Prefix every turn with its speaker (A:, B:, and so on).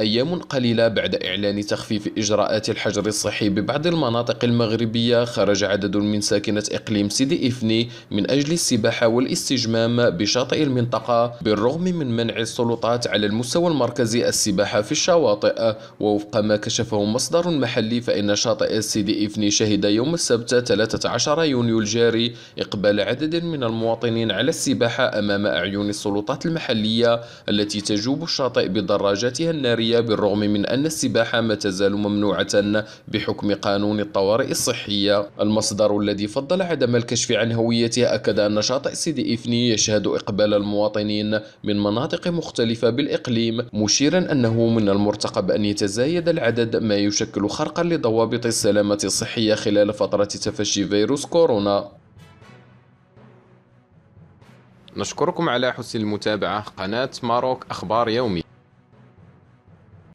A: أيام قليلة بعد إعلان تخفيف إجراءات الحجر الصحي ببعض المناطق المغربية خرج عدد من ساكنة إقليم سيدي إفني من أجل السباحة والاستجمام بشاطئ المنطقة بالرغم من منع السلطات على المستوى المركزي السباحة في الشواطئ. ووفق ما كشفه مصدر محلي فإن شاطئ سيدي إفني شهد يوم السبت 13 يونيو الجاري إقبال عدد من المواطنين على السباحة أمام أعين السلطات المحلية التي تجوب الشاطئ بدراجاتها النارية. البحرية بالرغم من أن السباحة ما تزال ممنوعة بحكم قانون الطوارئ الصحية. المصدر الذي فضل عدم الكشف عن هويته أكد أن شاطئ سيدي إفني يشهد إقبال المواطنين من مناطق مختلفة بالإقليم مشيرا أنه من المرتقب أن يتزايد العدد ما يشكل خرقا لضوابط السلامة الصحية خلال فترة تفشي فيروس كورونا. نشكركم على حسن المتابعة. قناة ماروك أخبار يومي.